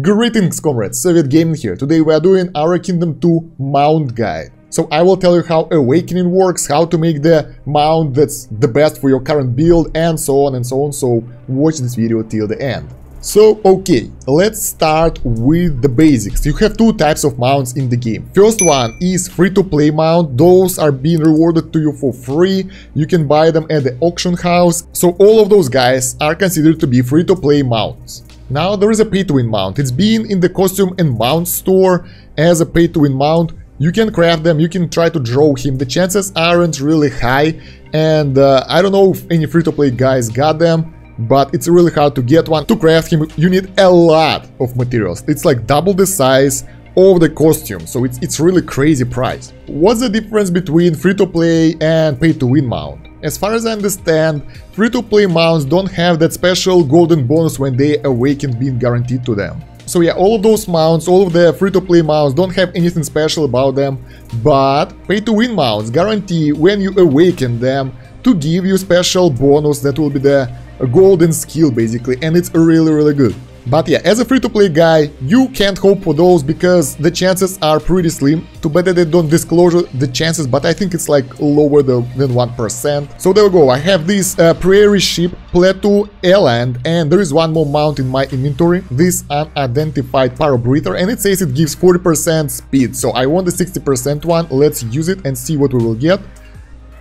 Greetings comrades, Soviet Gaming here. Today we are doing Aura Kingdom 2 mount guide. So I will tell you how Awakening works, how to make the mount that's the best for your current build and so on and so on, so watch this video till the end. So, okay, let's start with the basics. You have two types of mounts in the game. First one is free-to-play mount. Those are being rewarded to you for free. You can buy them at the auction house. So all of those guys are considered to be free-to-play mounts. Now there is a pay-to-win mount. It's being in the costume and mount store as a pay-to-win mount. You can craft them, you can try to draw him. The chances aren't really high and uh, I don't know if any free-to-play guys got them but it's really hard to get one. To craft him, you need a lot of materials. It's like double the size of the costume, so it's, it's really crazy price. What's the difference between free-to-play and pay-to-win mount? As far as I understand, free-to-play mounts don't have that special golden bonus when they awaken being guaranteed to them. So yeah, all of those mounts, all of the free-to-play mounts don't have anything special about them, but pay-to-win mounts guarantee when you awaken them to give you special bonus that will be the golden skill basically, and it's really really good. But yeah, as a free-to-play guy, you can't hope for those because the chances are pretty slim. Too bad that they don't disclose the chances, but I think it's like lower than 1%. So there we go, I have this uh, prairie sheep, Plateau Eland, and there is one more mount in my inventory, this unidentified Breather, and it says it gives 40% speed. So I want the 60% one, let's use it and see what we will get.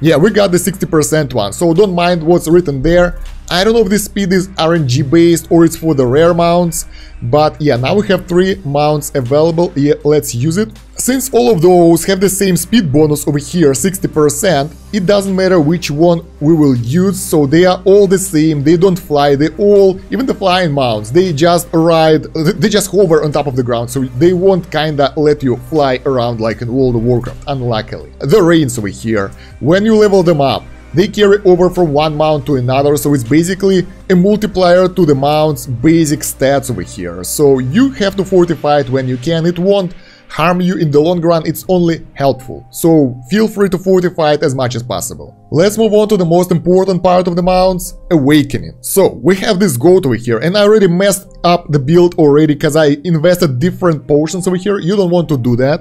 Yeah, we got the 60% one, so don't mind what's written there. I don't know if this speed is RNG based or it's for the rare mounts, but yeah, now we have three mounts available, yeah, let's use it. Since all of those have the same speed bonus over here, 60%, it doesn't matter which one we will use, so they are all the same, they don't fly, they all, even the flying mounts, they just ride, they just hover on top of the ground, so they won't kinda let you fly around like in World of Warcraft, unluckily. The reins over here, when you level them up, they carry over from one mount to another, so it's basically a multiplier to the mount's basic stats over here. So you have to fortify it when you can, it won't harm you in the long run, it's only helpful. So feel free to fortify it as much as possible. Let's move on to the most important part of the mounts, Awakening. So we have this goat over here and I already messed up the build already because I invested different potions over here. You don't want to do that.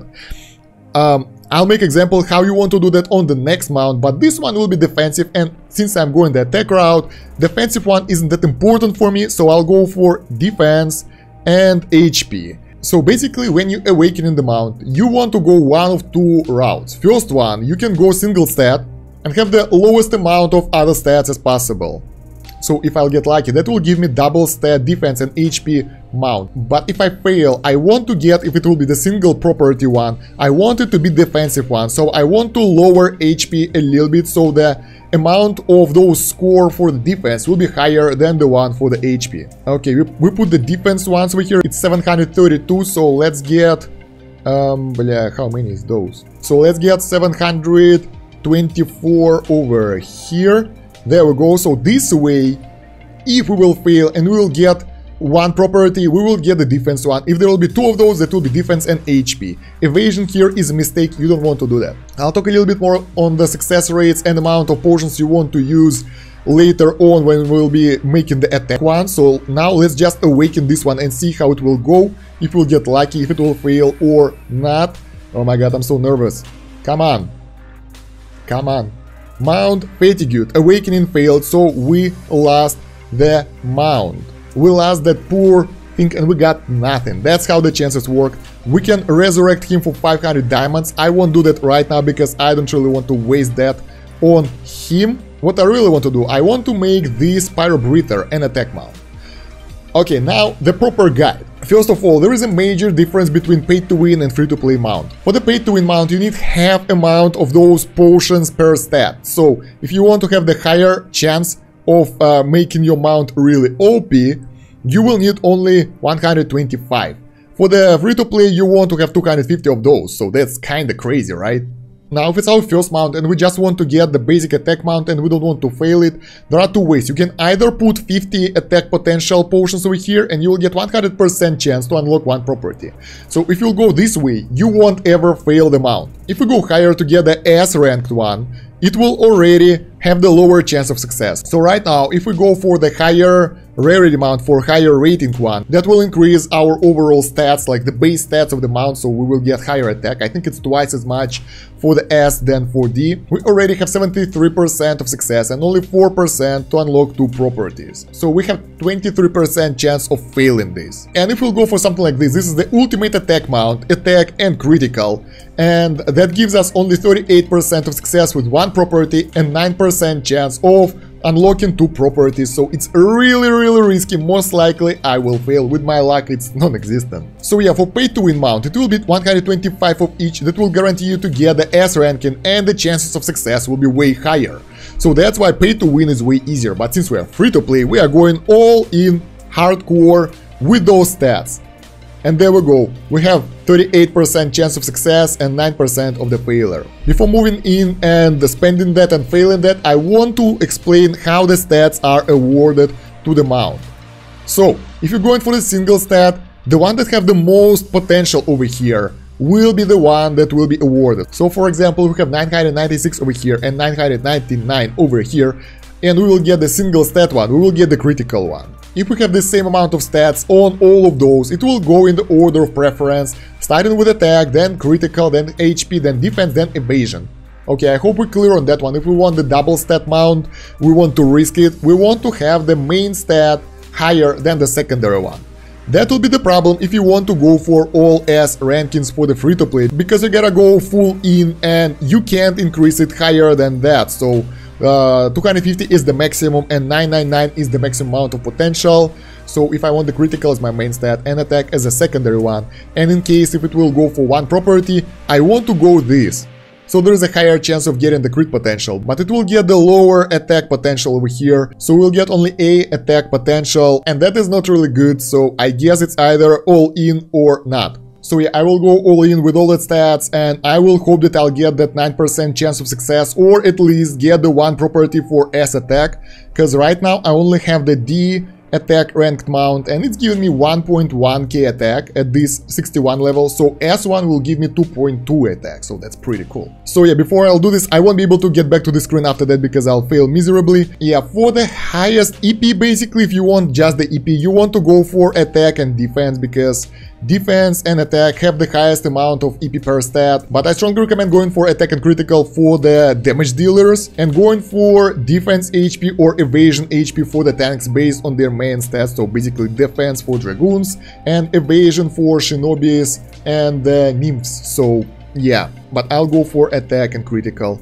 Um, I'll make example how you want to do that on the next mount, but this one will be defensive and since I'm going the attack route, defensive one isn't that important for me, so I'll go for defense and HP. So basically when you awaken in the mount, you want to go one of two routes. First one, you can go single stat and have the lowest amount of other stats as possible. So if I'll get lucky, that will give me double stat defense and HP mount. But if I fail, I want to get, if it will be the single property one, I want it to be defensive one. So I want to lower HP a little bit so the amount of those score for the defense will be higher than the one for the HP. Okay, we, we put the defense ones over here. It's 732, so let's get... Um, yeah, how many is those? So let's get 724 over here. There we go. So this way, if we will fail and we will get one property, we will get the defense one. If there will be two of those, that will be defense and HP. Evasion here is a mistake, you don't want to do that. I'll talk a little bit more on the success rates and amount of potions you want to use later on when we'll be making the attack one. So now let's just awaken this one and see how it will go, if we'll get lucky, if it will fail or not. Oh my god, I'm so nervous. Come on. Come on. Mount fatigued, awakening failed, so we lost the mount. We lost that poor thing and we got nothing. That's how the chances work. We can resurrect him for 500 diamonds. I won't do that right now because I don't really want to waste that on him. What I really want to do, I want to make this Pyro Breather an attack mount. Okay, now the proper guide. First of all, there is a major difference between pay-to-win and free-to-play mount. For the pay-to-win mount, you need half amount of those potions per stat. So, if you want to have the higher chance of uh, making your mount really OP, you will need only 125. For the free-to-play, you want to have 250 of those, so that's kinda crazy, right? Now, if it's our first mount and we just want to get the basic attack mount and we don't want to fail it, there are two ways. You can either put 50 attack potential potions over here and you will get 100% chance to unlock one property. So if you go this way, you won't ever fail the mount. If you go higher to get the S ranked one, it will already have the lower chance of success. So right now, if we go for the higher rarity mount for higher rating one. That will increase our overall stats, like the base stats of the mount, so we will get higher attack. I think it's twice as much for the S than for D. We already have 73% of success and only 4% to unlock two properties. So we have 23% chance of failing this. And if we'll go for something like this, this is the ultimate attack mount, attack and critical. And that gives us only 38% of success with one property and 9% chance of unlocking two properties, so it's really really risky, most likely I will fail, with my luck it's non-existent. So yeah, for pay to win mount, it will be 125 of each, that will guarantee you to get the S ranking and the chances of success will be way higher. So that's why pay to win is way easier, but since we are free to play, we are going all in hardcore with those stats. And there we go, we have 38% chance of success and 9% of the failure. Before moving in and spending that and failing that, I want to explain how the stats are awarded to the mount. So, if you're going for the single stat, the one that have the most potential over here will be the one that will be awarded. So for example, we have 996 over here and 999 over here, and we will get the single stat one, we will get the critical one. If we have the same amount of stats on all of those, it will go in the order of preference, starting with attack, then critical, then HP, then defense, then evasion. Okay, I hope we're clear on that one. If we want the double stat mount, we want to risk it. We want to have the main stat higher than the secondary one. That will be the problem if you want to go for all S rankings for the free-to-play, because you gotta go full in and you can't increase it higher than that, so uh, 250 is the maximum and 999 is the maximum amount of potential. So if I want the critical as my main stat and attack as a secondary one, and in case if it will go for one property, I want to go this. So there is a higher chance of getting the crit potential, but it will get the lower attack potential over here, so we'll get only A attack potential, and that is not really good, so I guess it's either all in or not. So yeah, I will go all in with all the stats and I will hope that I'll get that 9% chance of success or at least get the one property for S attack. Because right now I only have the D attack ranked mount and it's giving me 1.1k attack at this 61 level so S1 will give me 2.2 attack so that's pretty cool. So yeah before I'll do this I won't be able to get back to the screen after that because I'll fail miserably. Yeah for the highest EP basically if you want just the EP you want to go for attack and defense because Defense and attack have the highest amount of EP per stat, but I strongly recommend going for attack and critical for the damage dealers and going for defense HP or evasion HP for the tanks based on their main stats, so basically defense for dragoons and evasion for shinobis and uh, nymphs, so yeah, but I'll go for attack and critical.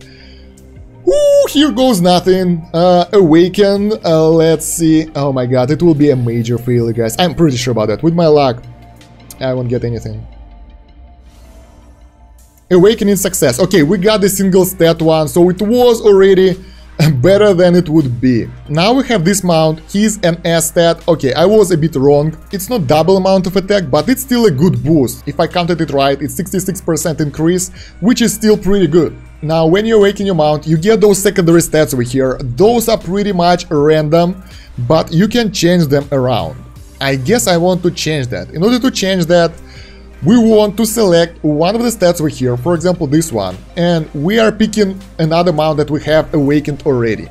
Ooh, here goes nothing. Uh, awaken, uh, let's see. Oh my god, it will be a major failure, guys. I'm pretty sure about that. With my luck, I won't get anything. Awakening success. Okay, we got the single stat one, so it was already better than it would be. Now we have this mount, he's an S stat. Okay, I was a bit wrong. It's not double amount of attack, but it's still a good boost. If I counted it right, it's 66% increase, which is still pretty good. Now, when you awaken your mount, you get those secondary stats over here. Those are pretty much random, but you can change them around. I guess I want to change that. In order to change that, we want to select one of the stats over here, for example this one, and we are picking another mount that we have awakened already.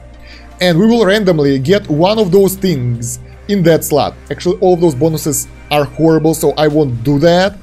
And we will randomly get one of those things in that slot. Actually, all of those bonuses are horrible, so I won't do that.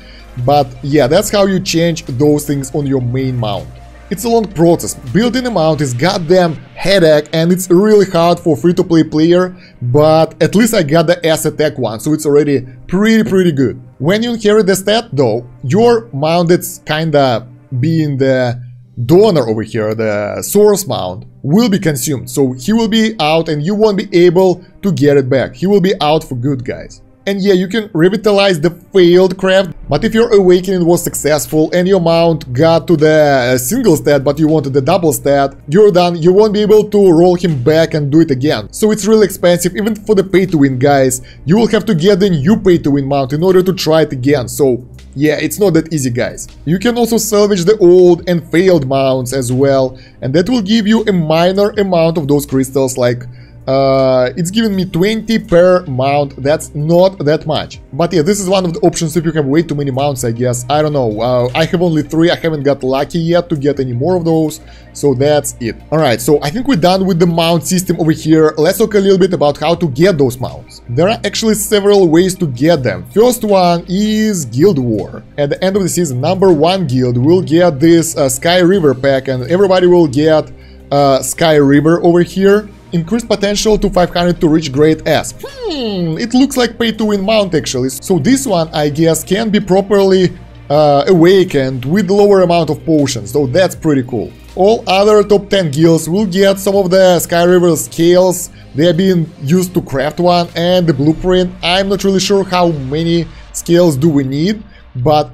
But yeah, that's how you change those things on your main mount. It's a long process. Building a mount is goddamn headache and it's really hard for free-to-play player, but at least I got the S attack one, so it's already pretty pretty good. When you inherit the stat though, your mount that's kinda being the donor over here, the source mount, will be consumed. So he will be out and you won't be able to get it back. He will be out for good, guys. And yeah, you can revitalize the failed craft, but if your awakening was successful and your mount got to the uh, single stat but you wanted the double stat, you're done, you won't be able to roll him back and do it again. So it's really expensive, even for the pay to win guys, you will have to get the new pay to win mount in order to try it again, so yeah, it's not that easy guys. You can also salvage the old and failed mounts as well, and that will give you a minor amount of those crystals like uh, it's giving me 20 per mount. That's not that much. But yeah, this is one of the options if you have way too many mounts, I guess. I don't know. Uh, I have only three. I haven't got lucky yet to get any more of those. So that's it. Alright, so I think we're done with the mount system over here. Let's talk a little bit about how to get those mounts. There are actually several ways to get them. First one is Guild War. At the end of the season, number one guild will get this uh, Sky River pack and everybody will get uh, Sky River over here. Increased potential to 500 to reach grade S. Hmm, it looks like pay to win mount actually. So this one, I guess, can be properly uh, awakened with lower amount of potions, so that's pretty cool. All other top 10 guilds will get some of the Sky River scales, they are being used to craft one, and the blueprint. I'm not really sure how many scales do we need, but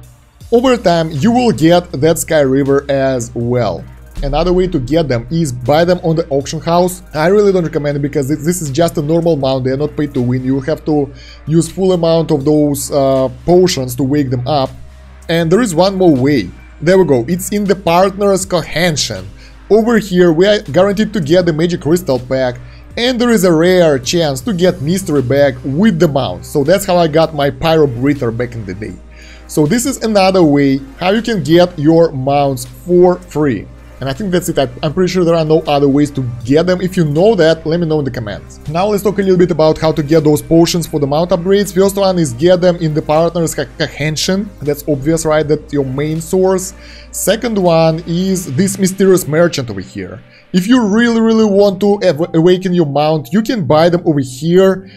over time you will get that Sky River as well. Another way to get them is buy them on the auction house. I really don't recommend it because this is just a normal mount, they are not paid to win. You have to use full amount of those uh, potions to wake them up. And there is one more way. There we go, it's in the partner's cohesion. Over here we are guaranteed to get the magic crystal pack and there is a rare chance to get mystery bag with the mount. So that's how I got my pyro breather back in the day. So this is another way how you can get your mounts for free. And I think that's it. I'm pretty sure there are no other ways to get them. If you know that, let me know in the comments. Now let's talk a little bit about how to get those potions for the mount upgrades. First one is get them in the partner's Cohesion. That's obvious, right? That's your main source. Second one is this mysterious merchant over here. If you really, really want to awaken your mount, you can buy them over here.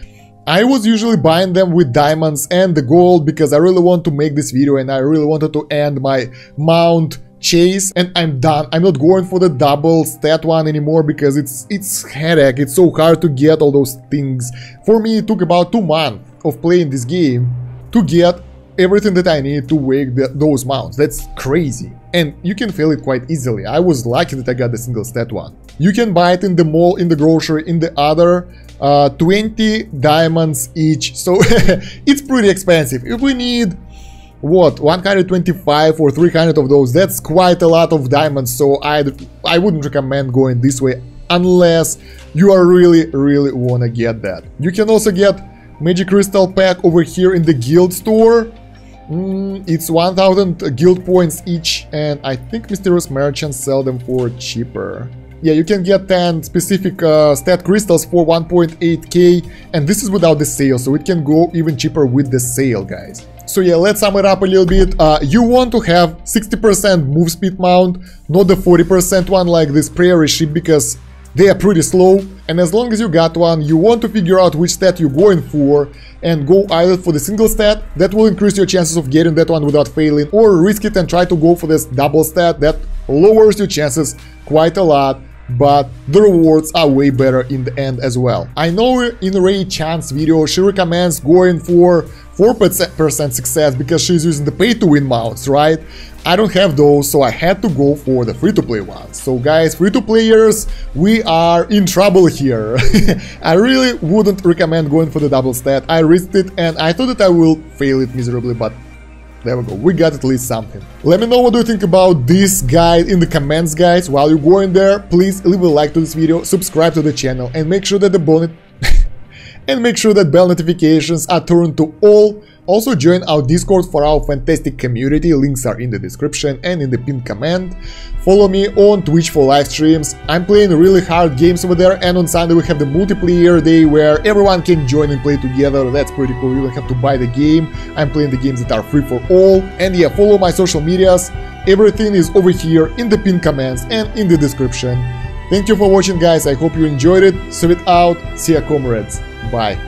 I was usually buying them with diamonds and the gold because I really want to make this video and I really wanted to end my mount chase and I'm done. I'm not going for the double stat one anymore because it's it's headache. It's so hard to get all those things. For me, it took about two months of playing this game to get everything that I need to wake the, those mounts. That's crazy. And you can fail it quite easily. I was lucky that I got the single stat one. You can buy it in the mall, in the grocery, in the other uh, 20 diamonds each. So it's pretty expensive. If we need what 125 or 300 of those? That's quite a lot of diamonds so i i wouldn't recommend going this way unless you are really really wanna get that. You can also get magic crystal pack over here in the guild store. Mm, it's 1000 guild points each and i think mysterious merchants sell them for cheaper. Yeah, you can get 10 specific uh, stat crystals for 1.8k and this is without the sale, so it can go even cheaper with the sale, guys. So yeah, let's sum it up a little bit. Uh, you want to have 60% move speed mount, not the 40% one like this prairie sheep because they are pretty slow. And as long as you got one, you want to figure out which stat you're going for and go either for the single stat, that will increase your chances of getting that one without failing, or risk it and try to go for this double stat, that lowers your chances quite a lot but the rewards are way better in the end as well. I know in Ray Chan's video she recommends going for 4% success because she's using the pay-to-win mounts, right? I don't have those, so I had to go for the free-to-play ones. So guys, free-to-players, we are in trouble here. I really wouldn't recommend going for the double stat. I risked it and I thought that I will fail it miserably, but there we go, we got at least something. Let me know what do you think about this guide in the comments, guys. While you're going there, please leave a like to this video, subscribe to the channel, and make sure that the bonnet and make sure that bell notifications are turned to all. Also join our Discord for our fantastic community, links are in the description and in the pinned comment. Follow me on Twitch for live streams, I'm playing really hard games over there and on Sunday we have the multiplayer day where everyone can join and play together, that's pretty cool, you don't have to buy the game, I'm playing the games that are free for all. And yeah, follow my social medias, everything is over here in the pinned comments and in the description. Thank you for watching guys, I hope you enjoyed it, Soviet out, see ya comrades, bye.